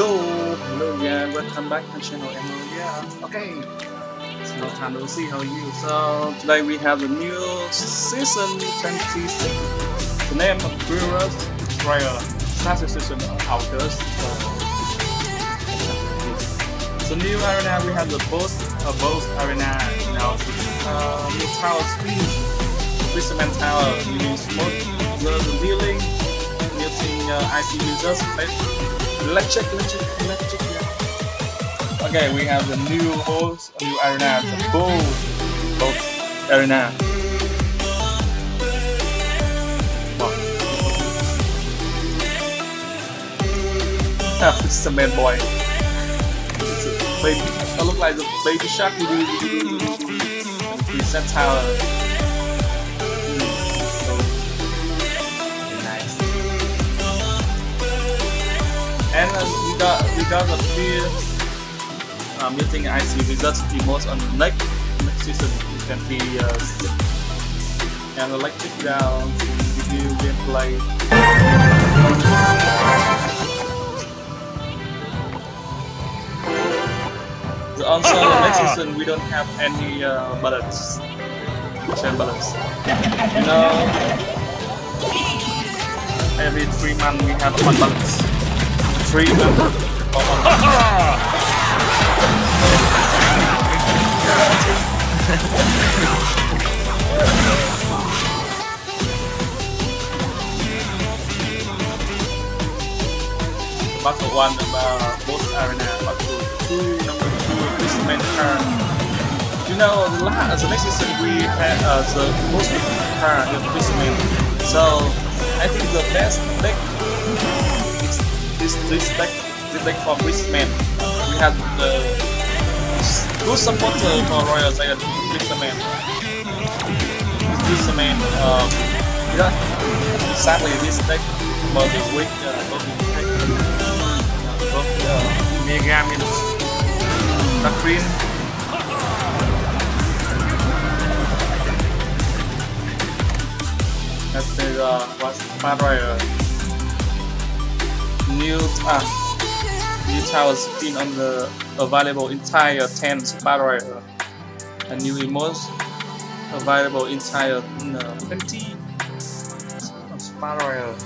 Hello, hello, yeah, welcome back to channel Mhero, yeah, okay. It's no time to see how you. So today we have a new season 26. The name of Cruise Royale. The season of Outdoors. So new arena we have the boss, uh, boss arena now. Uh, new tower speed, Fisherman Tower, new smoke, the dealing, using uh, IC users. Yeah. Okay, we have the new host, new arena, the boss, boss arena. Wow. Is a man boy. It's a baby. I look like the baby shark. Reset tower. We got we got a few um, using IC results emotes on the next next season. You can see uh, and electric down you gameplay. The also the next season we don't have any uh, bullets, chain bullets. You know, every three months we have one balance. One balance. Battle one number boss arena, battle two number two Fisherman turn. You know the last next season we had uh, the most car in. So I think the best deck is this this deck this deck for Fisherman. We have the good supporter for Royal? Zion Fisherman. Fisherman um yeah. Sadly this deck for the week uh, for the both uh, Mega Minus Takrin That's the uh, what's Maroya New ah New tower spin on the available entire 10 Sparrow a new emotes available entire uh, 20 Sparrow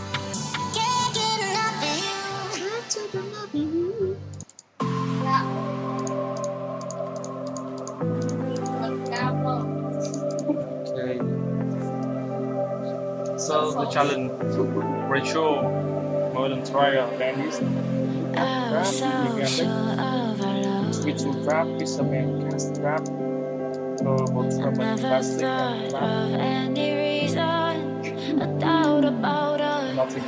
Okay. So the challenge Rachel Modern Trial Dennis Switch to trap Fisherman Cast Trap So both from a plastic and trap Nothing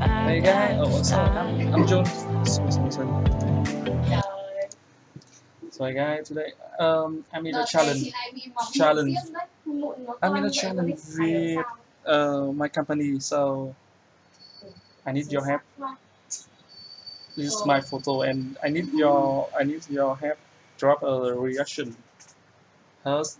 Hey guys, oh what's up? I'm, I'm John. Sorry, sorry, sorry. So hey guys, today um I'm in a challenge. Challenge. I'm in a challenge with uh, my company so I need your help. This is my photo and I need your I need your help. Drop a reaction. First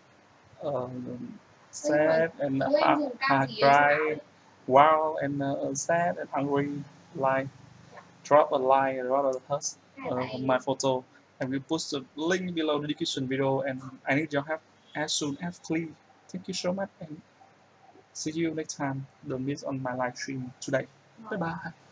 um, sad and hard, hard cry wild and uh, sad and hungry like drop a like drop a post uh, on my photo. I will post the link below the description video and I need your help as soon as please. Thank you so much and see you next time. Don't miss on my live stream today 拜拜